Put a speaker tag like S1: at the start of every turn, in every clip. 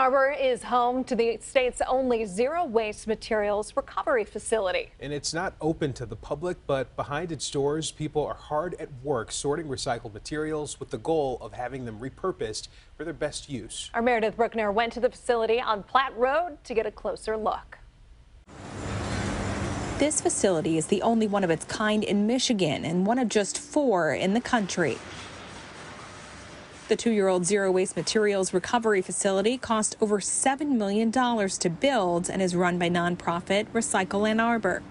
S1: Arbor is home to the state's only zero waste materials recovery facility.
S2: And it's not open to the public, but behind its doors, people are hard at work sorting recycled materials with the goal of having them repurposed for their best use.
S1: Our Meredith Bruckner went to the facility on Platt Road to get a closer look.
S3: This facility is the only one of its kind in Michigan and one of just four in the country. The two year old zero waste materials recovery facility cost over $7 million to build and is run by nonprofit Recycle Ann Arbor.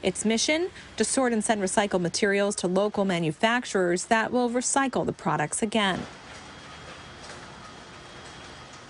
S3: Its mission? To sort and send recycled materials to local manufacturers that will recycle the products again.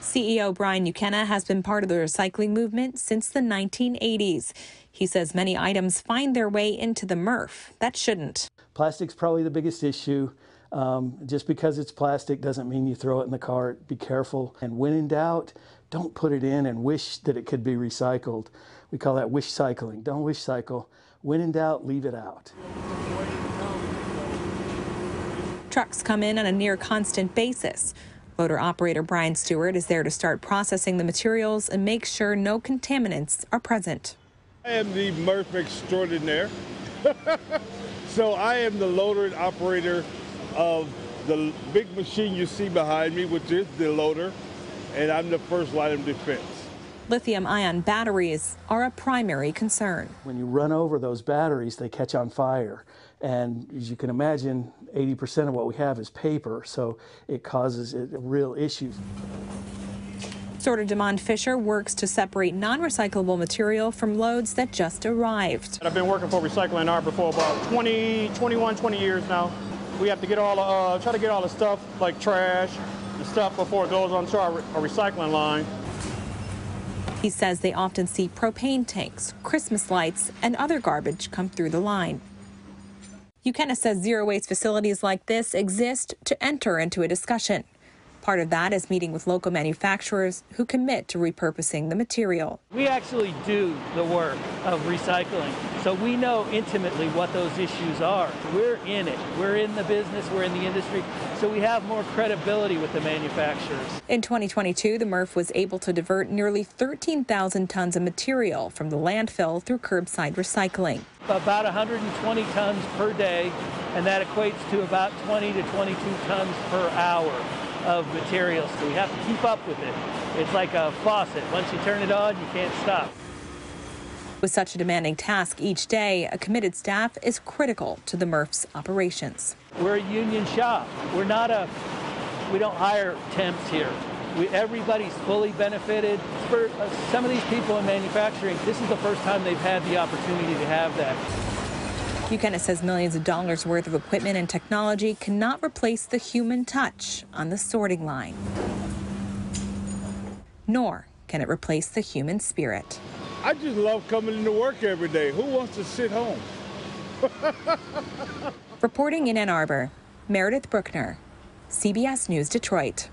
S3: CEO Bryan Ukena has been part of the recycling movement since the 1980s. He says many items find their way into the MRF that shouldn't.
S4: Plastic's probably the biggest issue. Um, just because it's plastic doesn't mean you throw it in the cart. Be careful. And when in doubt, don't put it in and wish that it could be recycled. We call that wish cycling. Don't wish cycle. When in doubt, leave it out.
S3: Trucks come in on a near constant basis. Loader operator Brian Stewart is there to start processing the materials and make sure no contaminants are present.
S5: I am the MRF extraordinaire. so I am the loader and operator of the big machine you see behind me, which is the loader, and I'm the first line of defense.
S3: Lithium ion batteries are a primary concern.
S4: When you run over those batteries, they catch on fire. And as you can imagine, 80% of what we have is paper, so it causes real issues.
S3: Sorter Demond Fisher works to separate non-recyclable material from loads that just arrived.
S6: I've been working for Recycling Ann Arbor for about 20, 21, 20 years now. We have to get all, uh, try to get all the stuff like trash and stuff before it goes onto our, our recycling line.
S3: He says they often see propane tanks, Christmas lights, and other garbage come through the line. Ukena says zero waste facilities like this exist to enter into a discussion. Part of that is meeting with local manufacturers who commit to repurposing the material.
S7: We actually do the work of recycling, so we know intimately what those issues are. We're in it. We're in the business, we're in the industry, so we have more credibility with the manufacturers.
S3: In 2022, the MRF was able to divert nearly 13,000 tons of material from the landfill through curbside recycling.
S7: About 120 tons per day, and that equates to about 20 to 22 tons per hour of materials, so we have to keep up with it. It's like a faucet. Once you turn it on, you can't stop.
S3: With such a demanding task each day, a committed staff is critical to the MRF's operations.
S7: We're a union shop. We're not a, we don't hire temps here. We, everybody's fully benefited. For uh, some of these people in manufacturing, this is the first time they've had the opportunity to have that.
S3: Ukena says millions of dollars worth of equipment and technology cannot replace the human touch on the sorting line. Nor can it replace the human spirit.
S5: I just love coming into work every day. Who wants to sit home?
S3: Reporting in Ann Arbor, Meredith Bruckner, CBS News Detroit.